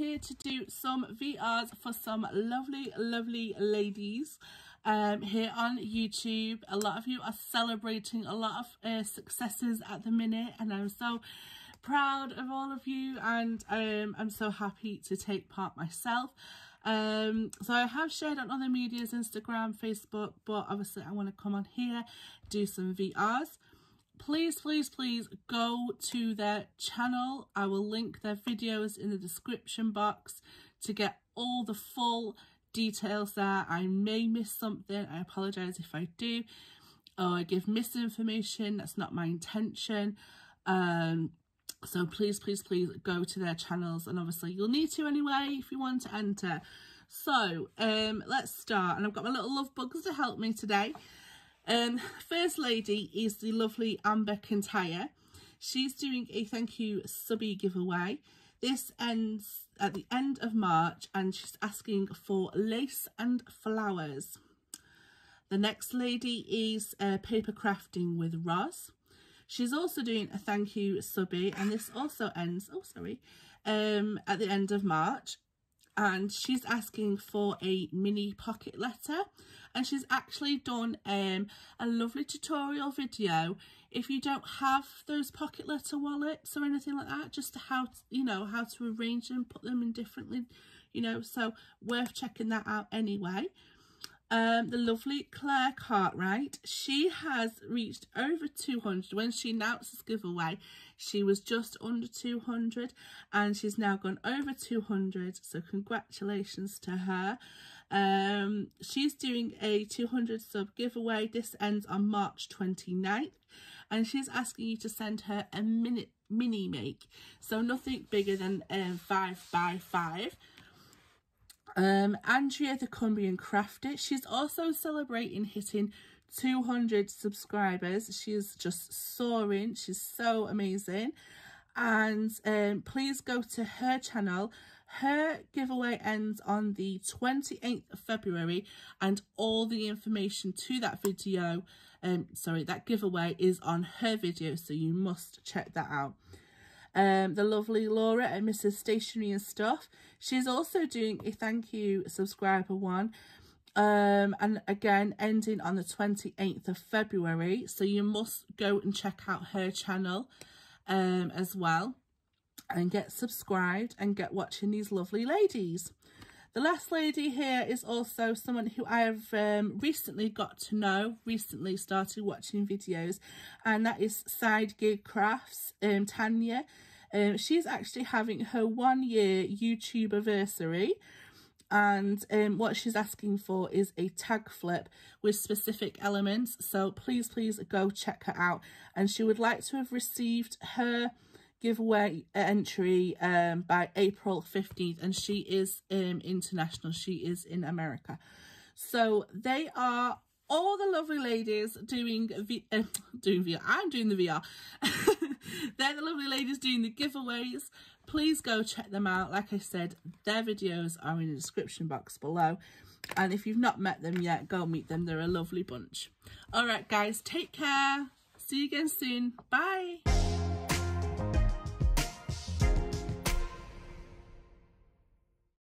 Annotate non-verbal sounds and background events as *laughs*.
here to do some VRs for some lovely, lovely ladies um, here on YouTube. A lot of you are celebrating a lot of uh, successes at the minute and I'm so proud of all of you and um, I'm so happy to take part myself. Um, so I have shared on other medias, Instagram, Facebook, but obviously I want to come on here, do some VRs please please please go to their channel. I will link their videos in the description box to get all the full details there. I may miss something. I apologize if i do. Or i give misinformation. That's not my intention. Um so please please please go to their channels and obviously you'll need to anyway if you want to enter. So um let's start and i've got my little love bugs to help me today um, first lady is the lovely Amber Kintyre. She's doing a thank you subby giveaway. This ends at the end of March and she's asking for lace and flowers. The next lady is uh, paper crafting with Ros. She's also doing a thank you subby and this also ends, oh sorry, um, at the end of March and she's asking for a mini pocket letter. And she's actually done um, a lovely tutorial video. If you don't have those pocket letter wallets or anything like that just how to, you know how to arrange them put them in differently you know so worth checking that out anyway um, the lovely Claire Cartwright. She has reached over 200. When she announced this giveaway, she was just under 200 and she's now gone over 200. So congratulations to her. Um, she's doing a 200 sub giveaway. This ends on March 29th and she's asking you to send her a minute mini make. So nothing bigger than um, 5 by 5 um, Andrea the Cumbrian Crafter. She's also celebrating hitting 200 subscribers. She is just soaring. She's so amazing. And um, please go to her channel. Her giveaway ends on the 28th of February and all the information to that video, um, sorry, that giveaway is on her video. So you must check that out um, the lovely Laura and Mrs. Stationery and Stuff. She's also doing a thank you subscriber one. Um, and again, ending on the 28th of February. So you must go and check out her channel um, as well. And get subscribed and get watching these lovely ladies. The last lady here is also someone who I have um, recently got to know, recently started watching videos, and that is Side Gig Crafts, um, Tanya. Um, she's actually having her one year YouTube anniversary and um, what she's asking for is a tag flip with specific elements so please please go check her out and she would like to have received her giveaway entry um, by April 15th and she is um, international. She is in America. So they are all the lovely ladies doing v uh, *laughs* doing VR. I'm doing the VR. *laughs* They're the lovely ladies doing the giveaways. Please go check them out. Like I said, their videos are in the description box below. And if you've not met them yet, go meet them. They're a lovely bunch. All right, guys, take care. See you again soon. Bye.